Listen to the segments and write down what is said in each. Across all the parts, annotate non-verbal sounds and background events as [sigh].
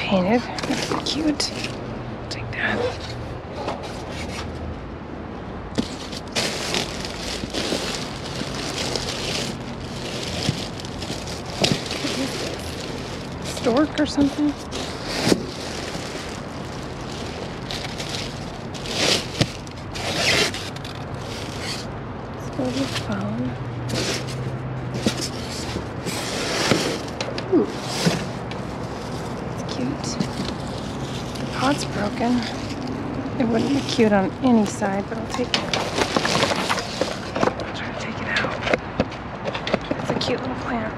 painted. That's cute. Take that. Stork or something? Phone. Ooh. It's cute. Pot's broken. It wouldn't be cute on any side, but I'll take it. I'll try to take it out. It's a cute little plant.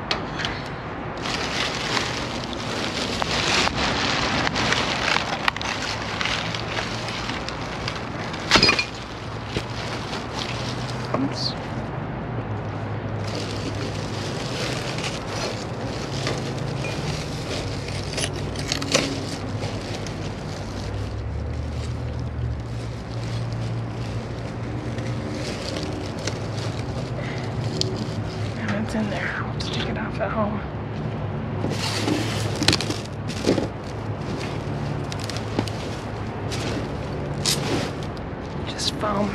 Oops. And it's in there. I'll just take it off at home. Just foam.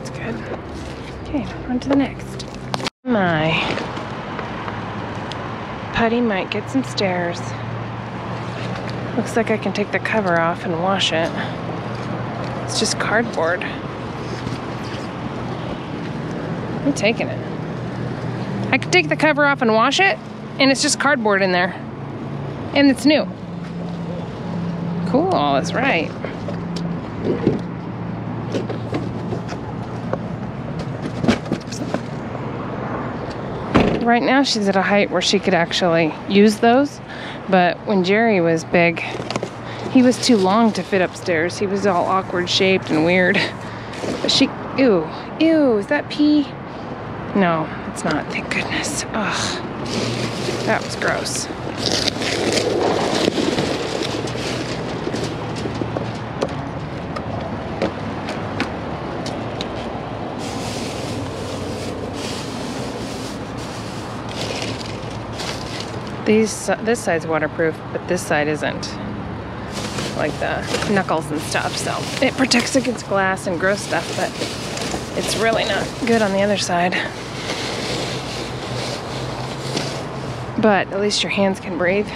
It's good. Okay, on to the next. My putty might get some stairs. Looks like I can take the cover off and wash it. It's just cardboard. I'm taking it. I could take the cover off and wash it, and it's just cardboard in there. And it's new. Cool, all that's right. Right now she's at a height where she could actually use those, but when Jerry was big, he was too long to fit upstairs. He was all awkward shaped and weird. But she, ew, ew, is that pee? No, it's not, thank goodness. Ugh, that was gross. These, this side's waterproof, but this side isn't. Like the knuckles and stuff, so it protects against glass and gross stuff, but it's really not good on the other side. But at least your hands can breathe.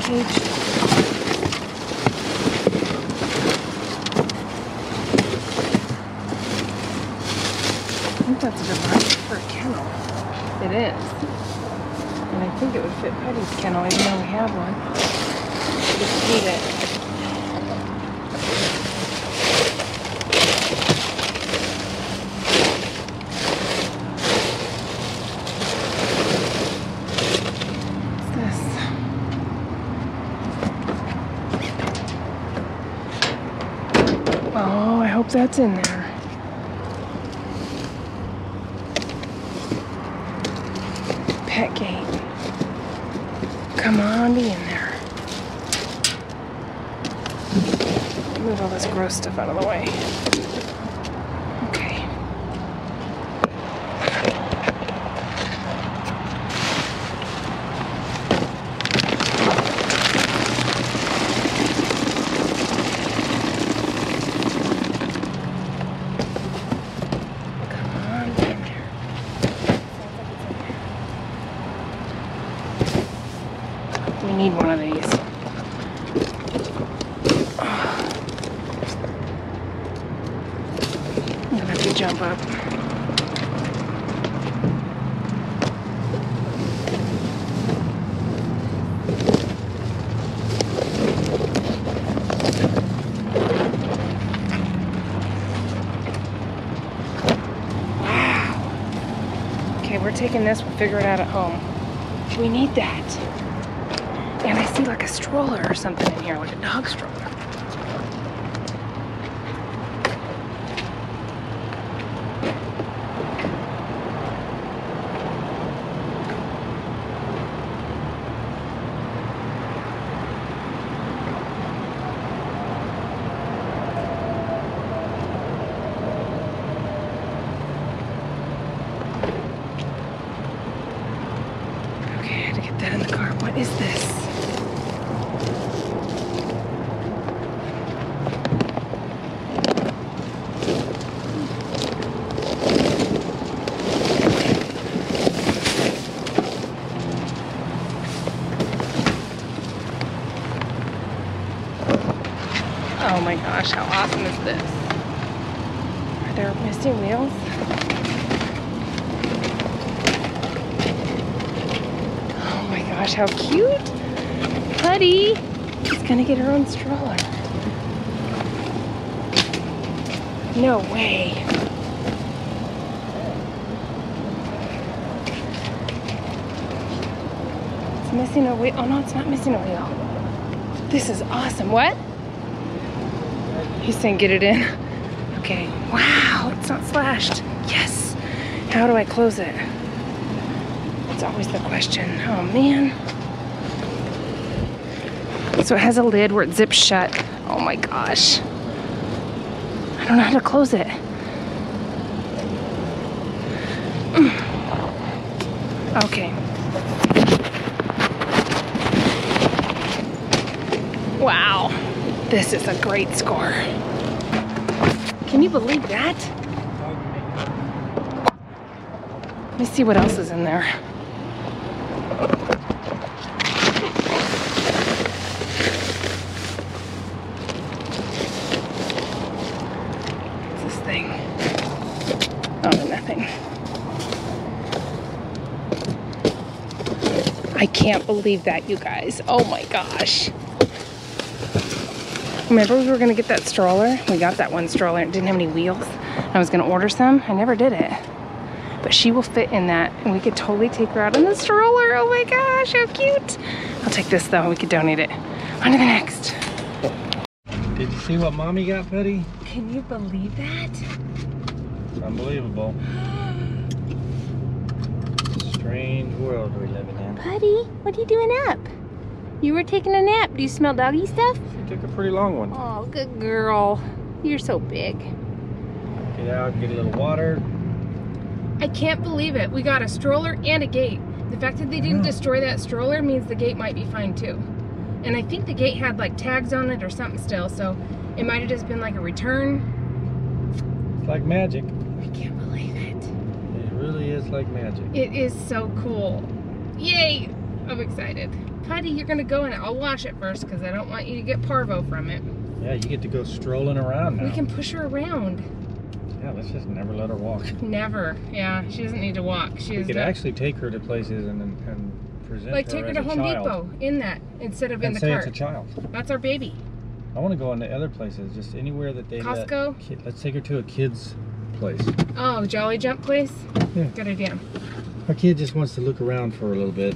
Cage. I think that's a device for a kennel. It is. And I think it would fit Putty's kennel even though we have one. Just need it. What's this? Oh, I hope that's in there. Pet gate. Come on, be in there. Move all this gross stuff out of the way. Okay. Come on, be in there. We need one of these. I'm Wow. Okay, we're taking this, we'll figure it out at home. We need that. And I see like a stroller or something in here, like a dog stroller. My gosh, how awesome is this? Are there missing wheels? Oh my gosh, how cute! Putty is gonna get her own stroller. No way. It's missing a wheel. Oh no, it's not missing a wheel. This is awesome. What? He's saying get it in. Okay. Wow, it's not slashed. Yes. How do I close it? That's always the question. Oh man. So it has a lid where it zips shut. Oh my gosh. I don't know how to close it. Mm. Okay. Wow. This is a great score. Can you believe that? Let me see what else is in there. What's this thing? Oh, nothing. I can't believe that, you guys. Oh my gosh. Remember we were gonna get that stroller? We got that one stroller. It didn't have any wheels. I was gonna order some. I never did it. But she will fit in that and we could totally take her out in the stroller. Oh my gosh, how cute. I'll take this though. We could donate it. On to the next. Did you see what mommy got, Betty? Can you believe that? It's unbelievable. [gasps] Strange world we live in. Putty, what are you doing up? You were taking a nap. Do you smell doggy stuff? She took a pretty long one. Oh, good girl. You're so big. Get out, get a little water. I can't believe it. We got a stroller and a gate. The fact that they didn't destroy that stroller means the gate might be fine too. And I think the gate had like tags on it or something still, so it might have just been like a return. It's like magic. I can't believe it. It really is like magic. It is so cool. Yay! I'm excited. Putty, you're gonna go in it. I'll wash it first because I don't want you to get parvo from it. Yeah, you get to go strolling around now. We can push her around. Yeah, let's just never let her walk. [laughs] Never. Yeah, she doesn't need to walk. She We could actually take her to places and, and present like her take her to Home child. Depot in that instead of in And the say cart. it's a child. That's our baby. I want to go into other places, just anywhere that they let Costco? ki- let's take her to a kid's place. Oh, Jolly Jump place? Yeah. Good idea. Our kid just wants to look around for a little bit.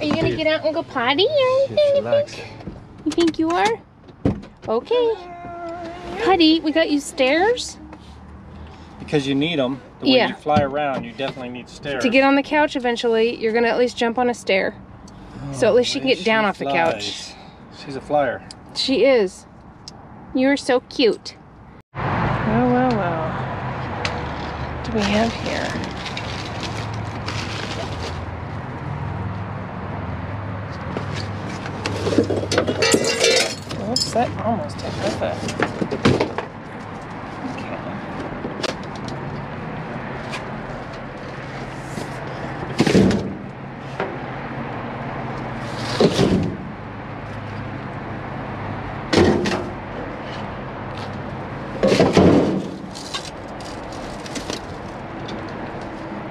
Are you gonna get out and go potty or anything? You think? You think you are? Okay. Putty, we got you stairs Because you need them. The way Yeah. you fly around, you definitely need stairs. to get on the couch eventually. You're gonna at least jump on a stair. Oh, so at least she can way get down off the couch. She's a flyer. She is. You're so cute. Well, well, well. What do we have here? That almost hit her foot. Okay.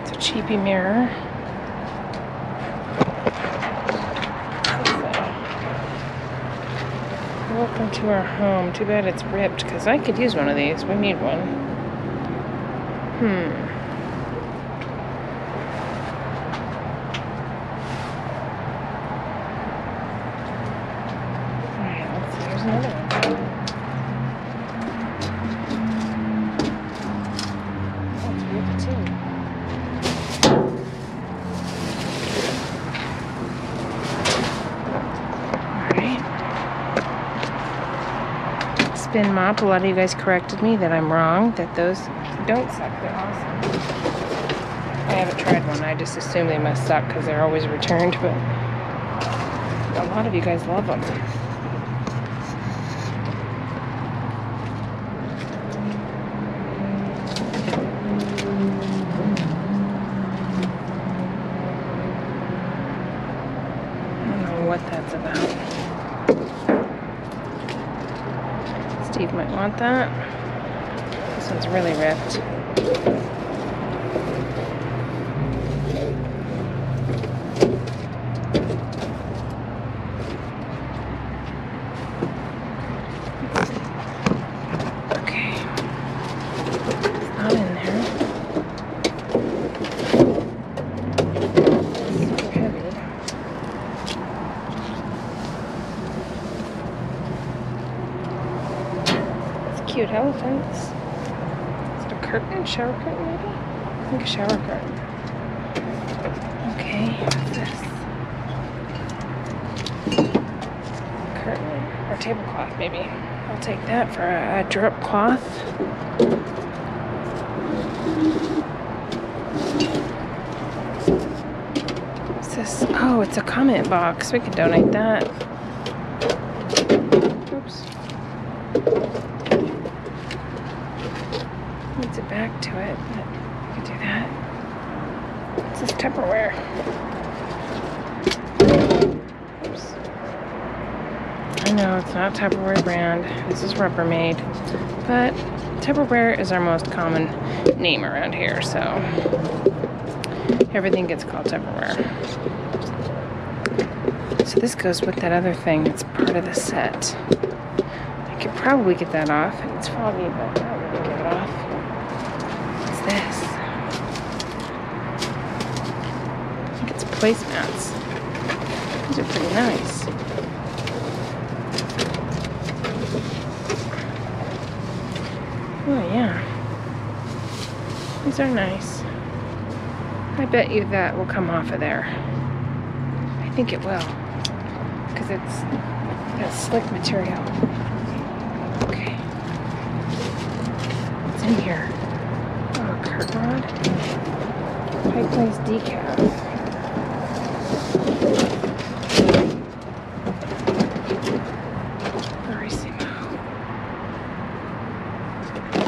It's a cheapy mirror. Welcome to our home. Too bad it's ripped because I could use one of these. We need one. Hmm. Alright, let's see. Here's another one. Oh, it's ripped too. Alright. Spin mop. A lot of you guys corrected me that I'm wrong, that those don't suck. They're awesome. I haven't tried one. I just assume they must suck because they're always returned, but a lot of you guys love them. I don't know what that's about. Steve might want that. This one's really ripped. Okay. It's not in there. Super heavy. It's cute elephants. Is it a curtain? Shower curtain maybe? I think a shower curtain. Okay, what's this? Curtain or tablecloth maybe. I'll take that for a, a drip cloth. What's this? Oh, it's a comment box. We could donate that. Oops. Needs a back to it, but we could do that. This is Tupperware. Oops. I know it's not Tupperware brand. This is Rubbermaid. But Tupperware is our most common name around here, so everything gets called Tupperware. So this goes with that other thing that's part of the set. I could probably get that off. It's foggy, but I'll get it off. What's this? I think it's placemats. These are pretty nice. Oh yeah. These are nice. I bet you that will come off of there. I think it will. Because it's that slick material. Okay. What's in here? Oh, a curtain rod. Pike Place decaf. Verismo.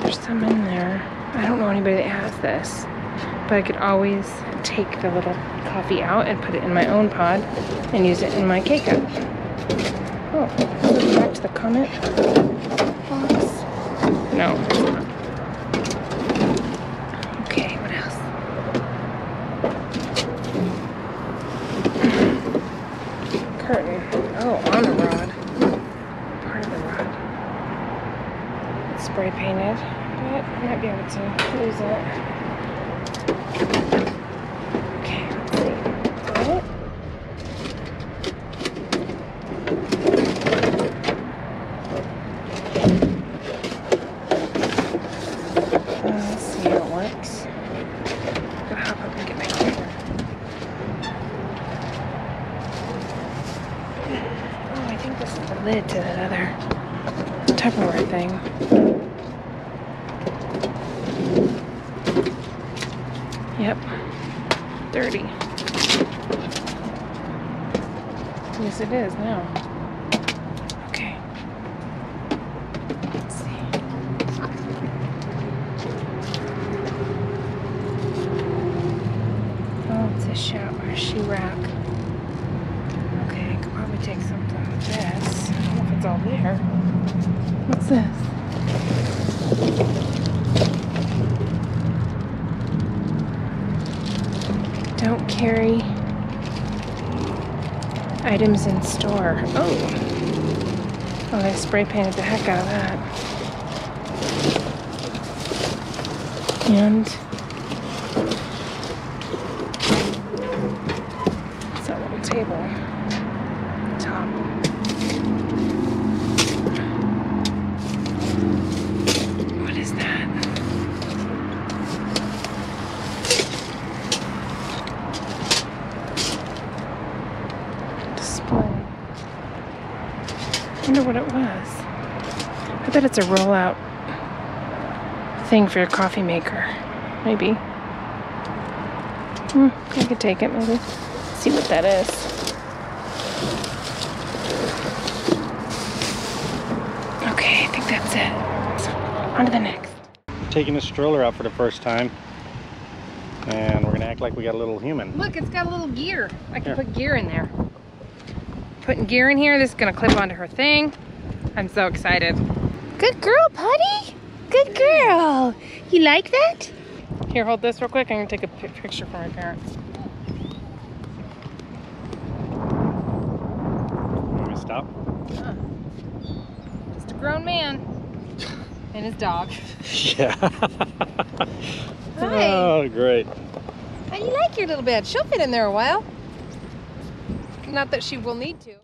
There's some in there. I don't know anybody that has this, but I could always take the little coffee out and put it in my own pod and use it in my K-cup. Oh, back to the comment box? No. Okay, what else? Curtain. Oh, on a rod. Part of the rod. Spray painted, but I might be able to use it. Okay, let's see. Got it? Uh, let's see how it works. Gotta hop up and get my camera. Oh, I think this is the lid to that other Tupperware thing. Yep. Dirty. Yes, it is now. Okay. Let's see. Oh, it's a shower shoe rack. Okay, I could probably take something with this. I don't know if it's all there. What's this? Don't carry items in store. Oh. Oh, they spray painted the heck out of that. And it's that little table. Top. What is that? Display. Wonder what it was. I bet it's a rollout thing for your coffee maker. Maybe. Hmm, I could take it maybe. See what that is. Okay, I think that's it. So, on to the next. Taking the stroller out for the first time. And we're gonna act like we got a little human. Look, it's got a little gear. I can Here. put gear in there. Putting gear in here, this is gonna clip onto her thing. I'm so excited. Good girl, Putty. Good girl. You like that? Here, hold this real quick. I'm gonna take a picture for my parents. Want me to stop? Just a grown man and his dog. Yeah. [laughs] Hi. Oh, great. How do you like your little bed? She'll fit in there a while. Not that she will need to.